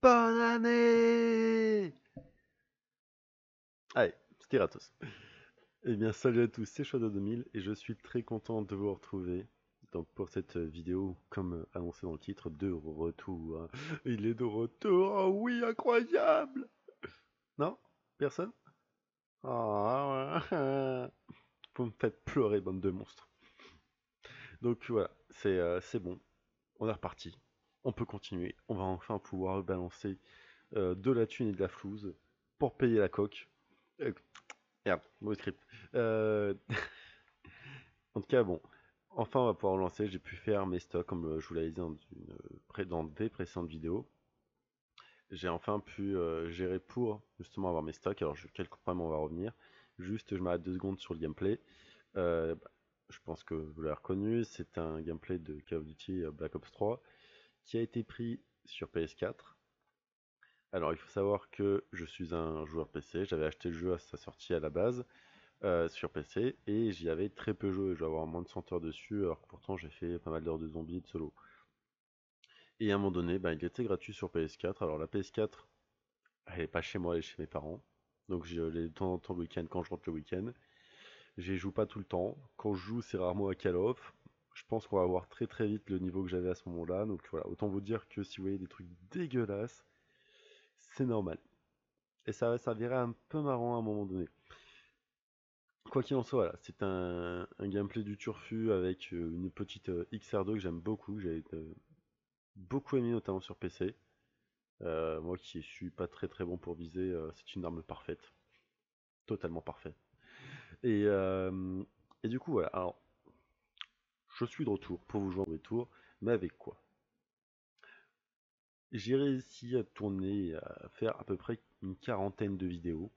Bonne année Allez, c'était gratos. Eh bien, salut à tous, c'est Shadow 2000 et je suis très content de vous retrouver donc pour cette vidéo, comme annoncé dans le titre, de retour. Il est de retour, oh oui, incroyable Non? Personne? Ah ouais. Vous me faites pleurer, bande de monstres. Donc voilà, c'est euh, bon, on est reparti on peut continuer. On va enfin pouvoir balancer euh, de la thune et de la flouze pour payer la coque. Euh, script. Euh, en tout cas, bon, enfin on va pouvoir lancer. J'ai pu faire mes stocks comme je vous l'avais dit dans, des précédentes vidéos. J'ai enfin pu gérer pour justement avoir mes stocks. Alors, quelques problèmes, on va revenir. Juste, je m'arrête deux secondes sur le gameplay. je pense que vous l'avez reconnu, c'est un gameplay de Call of Duty Black Ops 3 qui a été pris sur PS4. Alors il faut savoir que je suis un joueur PC, j'avais acheté le jeu à sa sortie à la base euh, sur PC et j'y avais très peu joué, je vais avoir moins de 100 heures dessus alors que pourtant j'ai fait pas mal d'heures de zombies et de solo. Et à un moment donné, bah, il était gratuit sur PS4. Alors la PS4, elle est pas chez moi, elle est chez mes parents. Donc j'ai de temps en temps le week-end quand je rentre le week-end. J'y joue pas tout le temps. Quand je joue, c'est rarement à Call of je pense qu'on va avoir très très vite le niveau que j'avais à ce moment-là. Donc voilà, autant vous dire que si vous voyez des trucs dégueulasses, c'est normal. Et ça va un peu marrant à un moment donné. Quoi qu'il en soit, voilà, c'est un, gameplay du turfu avec euh, une petite euh, XR2 que j'aime beaucoup, j'ai euh, beaucoup aimé notamment sur PC. moi qui suis pas très très bon pour viser, c'est une arme parfaite. Totalement parfaite. Et, et du coup voilà, je suis de retour pour vous jouer au retour, mais avec quoi? J'ai réussi à tourner, à faire à peu près une quarantaine de vidéos,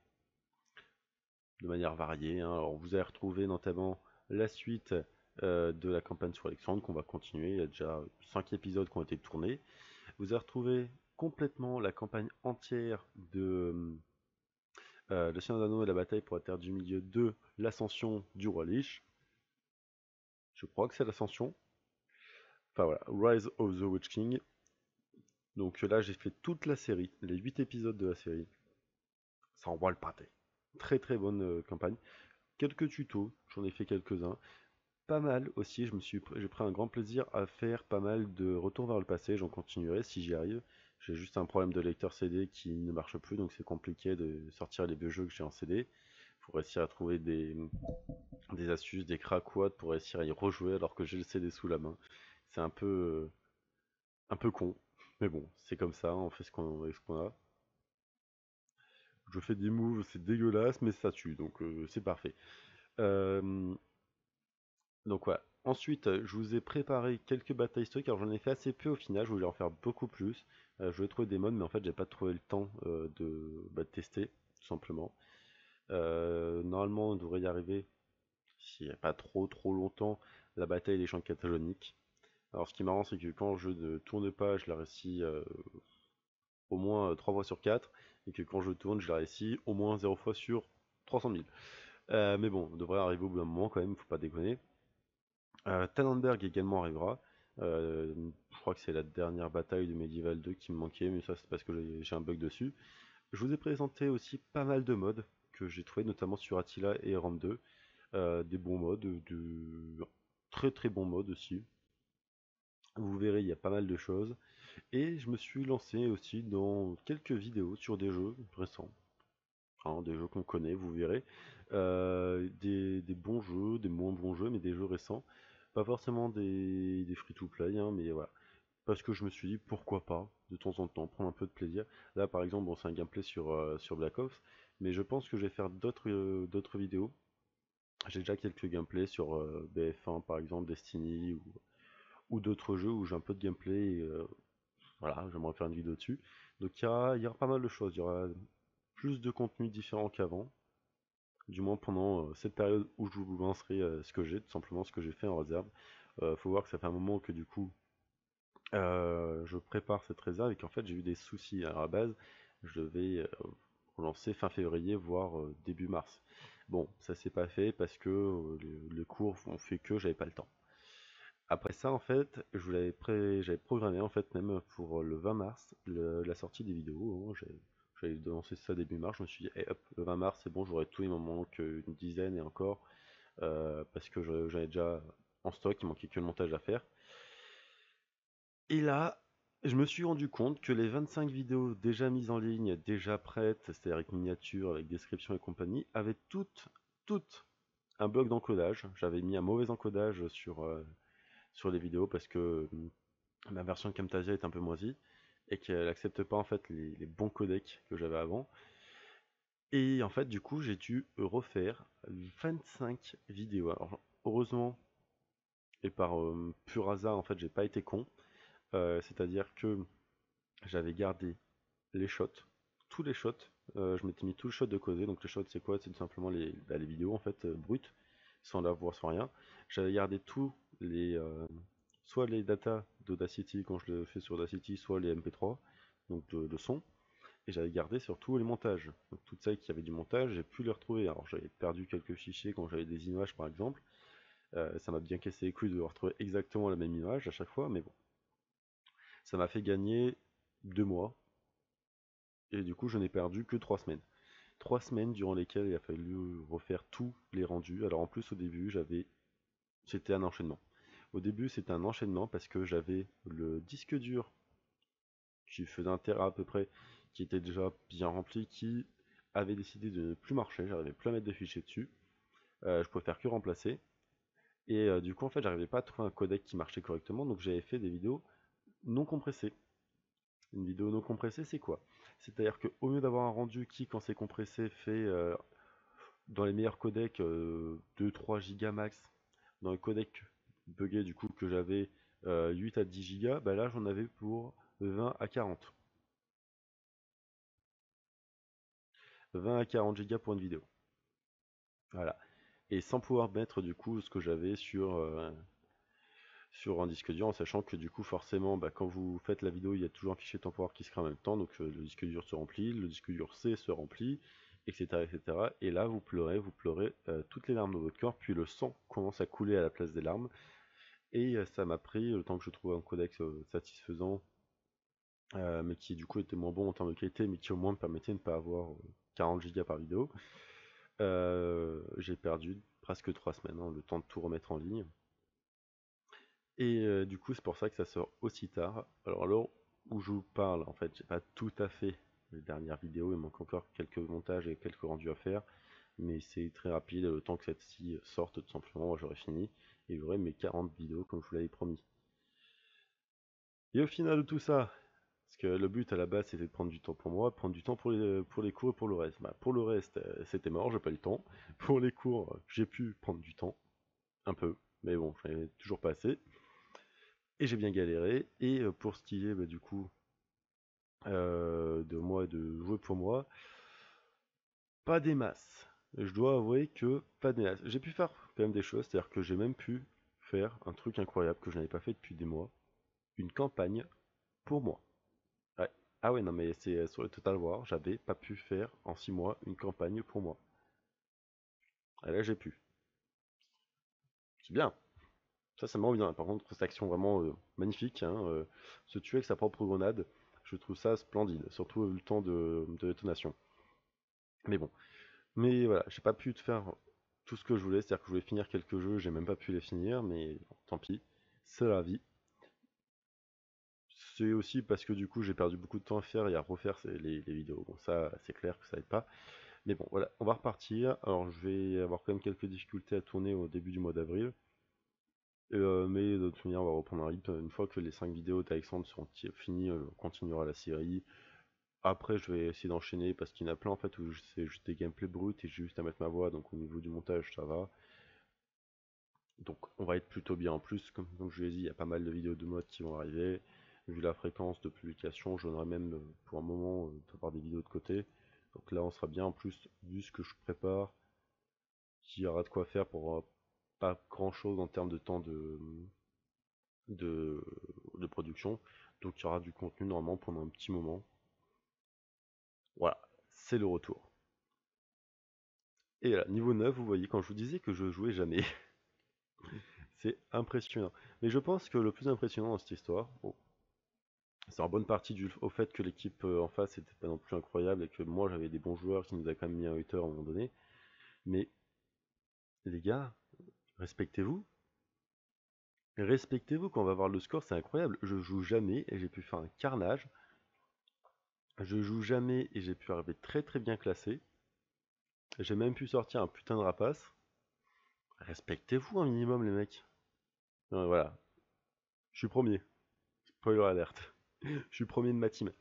de manière variée. Hein. Alors vous allez retrouver notamment la suite euh, de la campagne sur Alexandre qu'on va continuer. Il y a déjà 5 épisodes qui ont été tournés. Vous allez retrouver complètement la campagne entière de Le Seigneur d'Anneau et la bataille pour la Terre du Milieu de l'ascension du roi Lich. Je crois que c'est l'ascension. Enfin voilà, Rise of the Witch King. Donc là, j'ai fait toute la série, les 8 épisodes de la série. Ça envoie le pâté. Très très bonne euh, campagne. Quelques tutos, j'en ai fait quelques-uns. Pas mal aussi, je me suis j'ai pris un grand plaisir à faire pas mal de retours vers le passé, j'en continuerai si j'y arrive. J'ai juste un problème de lecteur CD qui ne marche plus, donc c'est compliqué de sortir les vieux jeux que j'ai en CD pour réussir à trouver des, des astuces, des crackwats pour réussir à y rejouer alors que j'ai le CD sous la main. C'est un peu, un peu con, mais bon, c'est comme ça, on fait ce qu'on a. Je fais des moves, c'est dégueulasse, mais ça tue, donc euh, c'est parfait. Euh, donc voilà. Ensuite, je vous ai préparé quelques batailles historiques. Alors j'en ai fait assez peu au final, je voulais en faire beaucoup plus. Euh, je voulais trouver des modes, mais en fait j'ai pas trouvé le temps bah, de, tester, tout simplement. Normalement, on devrait y arriver s'il n'y a pas trop trop longtemps, la bataille des champs cataloniques. Alors ce qui est marrant, c'est que quand je ne tourne pas, je la réussis euh, au moins 3 fois sur 4, et que quand je tourne, je la réussis au moins 0 fois sur 300 000. Euh, mais bon, on devrait arriver au bout d'un moment quand même, faut pas déconner. Euh, Tannenberg également arrivera. Euh, je crois que c'est la dernière bataille de Medieval 2 qui me manquait, mais ça c'est parce que j'ai un bug dessus. Je vous ai présenté aussi pas mal de modes que j'ai trouvé notamment sur Attila et Ram 2. Euh, des bons modes, de très très bons modes aussi. Vous verrez, il y a pas mal de choses. Et je me suis lancé aussi dans quelques vidéos sur des jeux récents. Des jeux qu'on connaît, vous verrez. Euh, des, bons jeux, des moins bons jeux, mais des jeux récents. Pas forcément des, free-to-play, hein, mais voilà. Parce que je me suis dit, pourquoi pas, de temps en temps, prendre un peu de plaisir. Là, par exemple, c'est un gameplay sur, euh, sur Black Ops, mais je pense que je vais faire d'autres d'autres vidéos j'ai déjà quelques gameplays sur euh, BF1 par exemple, Destiny ou, d'autres jeux où j'ai un peu de gameplay euh, voilà, j'aimerais faire une vidéo dessus. Donc il y aura, pas mal de choses, il y aura plus de contenu différent qu'avant. Du moins pendant euh, cette période où je vous lancerai ce que j'ai, tout simplement ce que j'ai fait en réserve. faut voir que ça fait un moment que du coup je prépare cette réserve et qu'en fait j'ai eu des soucis à la base. Je devais relancer fin février voire début mars. Bon, ça s'est pas fait parce que euh, les, cours ont fait que j'avais pas le temps. après ça, en fait, je l'avais pré... j'avais programmé en fait même pour le 20 mars la sortie des vidéos. Hein. J'avais lancé ça début mars. Je me suis dit, eh, hop, le 20 mars, c'est bon, j'aurai tout. Il m'en manque une dizaine et encore euh, parce que j'en ai déjà en stock. Il manquait que le montage à faire. Et là, je me suis rendu compte que les 25 vidéos déjà mises en ligne, déjà prêtes, c'est-à-dire avec miniature, avec description et compagnie, avaient toutes, toutes un bug d'encodage. J'avais mis un mauvais encodage sur, euh, sur les vidéos parce que hum, ma version de Camtasia est un peu moisie et qu'elle n'accepte pas en fait les, bons codecs que j'avais avant. Et en fait, du coup, j'ai dû refaire 25 vidéos. Alors, heureusement, et par euh, pur hasard, en fait, j'ai pas été con. Euh, c'est-à-dire que j'avais gardé les shots, tous les shots. Euh, je m'étais mis tout le shot de causer. Donc, les shots, c'est quoi? C'est tout simplement les, bah, vidéos en fait brutes, sans la voir, sans rien. J'avais gardé tous les soit les datas d'Audacity quand je le fais sur Audacity, soit les MP3, donc de, son. Et j'avais gardé surtout les montages. Donc toutes celles qui avaient du montage, j'ai pu les retrouver. Alors j'avais perdu quelques fichiers quand j'avais des images par exemple. Euh, ça m'a bien cassé les couilles de retrouver exactement la même image à chaque fois, mais bon. Ça m'a fait gagner deux mois. Et du coup, je n'ai perdu que trois semaines. Trois semaines durant lesquelles il a fallu refaire tous les rendus. Alors en plus, au début, j'avais. C'était un enchaînement. Au début, c'était un enchaînement parce que j'avais le disque dur qui faisait un Tera à peu près, qui était déjà bien rempli, qui avait décidé de ne plus marcher. J'arrivais plus à mettre de fichiers dessus. Euh, je pouvais faire que remplacer. Et euh, du coup, en fait, j'arrivais pas à trouver un codec qui marchait correctement, donc j'avais fait des vidéos non compressées. Une vidéo non compressée, c'est quoi? C'est-à-dire qu'au lieu d'avoir un rendu qui, quand c'est compressé, fait euh, dans les meilleurs codecs 2-3 Go max, dans les codecs bugué du coup que j'avais 8 euh, à 10 Go, bah là j'en avais pour 20 à 40. 20 à 40 Go pour une vidéo. Voilà. Et sans pouvoir mettre du coup ce que j'avais sur, euh, sur un disque dur, en sachant que du coup forcément bah, quand vous faites la vidéo il y a toujours un fichier temporaire qui se crée en même temps, donc euh, le disque dur se remplit, le disque dur C se remplit, etc. etc. Et là vous pleurez, vous pleurez toutes les larmes de votre corps, puis le sang commence à couler à la place des larmes. Et euh, ça m'a pris le temps que je trouve un codex euh, satisfaisant, euh, mais qui du coup était moins bon en termes de qualité, mais qui au moins me permettait de ne pas avoir 40 Go par vidéo. j'ai perdu presque 3 semaines, hein, le temps de tout remettre en ligne. Et du coup, c'est pour ça que ça sort aussi tard. Alors, alors où je vous parle, en fait, j'ai pas tout à fait les dernières vidéos, il manque encore quelques montages et quelques rendus à faire, mais c'est très rapide. Le temps que cette-ci sorte, tout simplement, j'aurai fini et j'aurai mes 40 vidéos comme je vous l'avais promis. Et au final de tout ça, parce que le but à la base c'était de prendre du temps pour moi, prendre du temps pour les, cours et pour le reste. Bah, pour le reste, euh, c'était mort, j'ai pas eu le temps. Pour les cours, j'ai pu prendre du temps, un peu, mais bon, j'en ai toujours pas assez. Et j'ai bien galéré. Et euh, pour ce qui est bah, du coup euh, de moi de jouer pour moi, pas des masses. Je dois avouer que pas des masses. J'ai pu faire quand même des choses, c'est-à-dire que j'ai même pu faire un truc incroyable que je n'avais pas fait depuis des mois, une campagne pour moi. Ah ouais, non mais c'est euh, sur le Total War, j'avais pas pu faire en 6 mois une campagne pour moi. Et là j'ai pu. C'est bien. Ça, ça m'a bien. Par contre, cette action vraiment euh, magnifique, hein, euh, se tuer avec sa propre grenade, je trouve ça splendide, surtout le temps de, détonation. Mais bon. Mais voilà, j'ai pas pu te faire tout ce que je voulais, c'est-à-dire que je voulais finir quelques jeux, j'ai même pas pu les finir, mais tant pis, c'est la vie. C'est aussi parce que du coup j'ai perdu beaucoup de temps à faire et à refaire les, vidéos. Bon ça c'est clair que ça aide pas. Mais bon voilà, on va repartir. Alors je vais avoir quand même quelques difficultés à tourner au début du mois d'avril. Euh, mais de toute manière on va reprendre un rythme. Une fois que les 5 vidéos d'Alexandre seront finies, euh, on continuera la série. Après, je vais essayer d'enchaîner parce qu'il y en a plein en fait où c'est juste des gameplays bruts et j'ai juste à mettre ma voix, donc au niveau du montage, ça va. Donc on va être plutôt bien en plus, comme, je vous l'ai dit, il y a pas mal de vidéos de mode qui vont arriver. Vu la fréquence de publication, j'aimerais même euh, pour un moment d'avoir des vidéos de côté. Donc là on sera bien en plus, vu ce que je prépare, il y aura de quoi faire pour pas grand chose en termes de temps de, de, production. Donc il y aura du contenu normalement pendant un petit moment. Voilà, c'est le retour. Et là, niveau 9, vous voyez, quand je vous disais que je jouais jamais, C'est impressionnant. Mais je pense que le plus impressionnant dans cette histoire, c'est en bonne partie du, au fait que l'équipe euh, en face n'était pas non plus incroyable et que moi j'avais des bons joueurs qui nous a quand même mis un hauteur à un moment donné. Mais les gars, respectez-vous. Respectez-vous quand on va voir le score, c'est incroyable. Je joue jamais et j'ai pu faire un carnage. Je joue jamais et j'ai pu arriver très très bien classé. J'ai même pu sortir un putain de rapace. Respectez-vous un minimum les mecs. voilà. Je suis premier. Spoiler alerte. Je suis premier de ma team.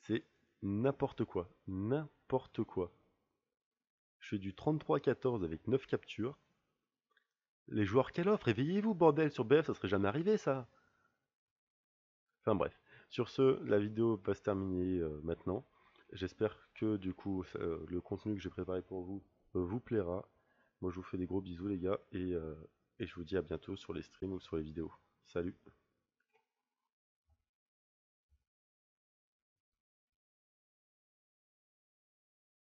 C'est n'importe quoi. N'importe quoi. Je fais du 33-14 avec 9 captures. Les joueurs qu'elle offre, réveillez-vous, bordel, sur BF, ça serait jamais arrivé, ça. Enfin bref. Sur ce, la vidéo va se terminer euh, maintenant. J'espère que du coup, euh, le contenu que j'ai préparé pour vous euh, vous plaira. Moi, je vous fais des gros bisous, les gars, et, et je vous dis à bientôt sur les streams ou sur les vidéos. Salut